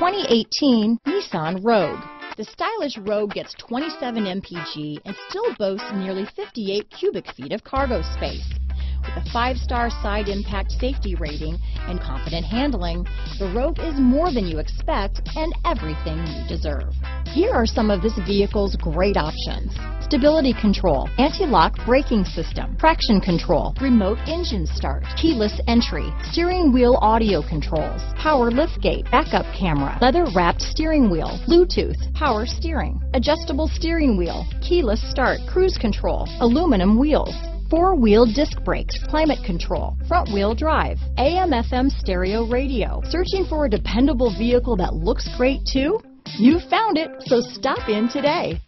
2018 Nissan Rogue. The stylish Rogue gets 27 mpg and still boasts nearly 58 cubic feet of cargo space. With a five-star side impact safety rating and confident handling, the Rogue is more than you expect and everything you deserve. Here are some of this vehicle's great options. Stability control, anti-lock braking system, traction control, remote engine start, keyless entry, steering wheel audio controls, power liftgate, backup camera, leather wrapped steering wheel, Bluetooth, power steering, adjustable steering wheel, keyless start, cruise control, aluminum wheels, four-wheel disc brakes, climate control, front-wheel drive, AM-FM stereo radio. Searching for a dependable vehicle that looks great too? You found it, so stop in today.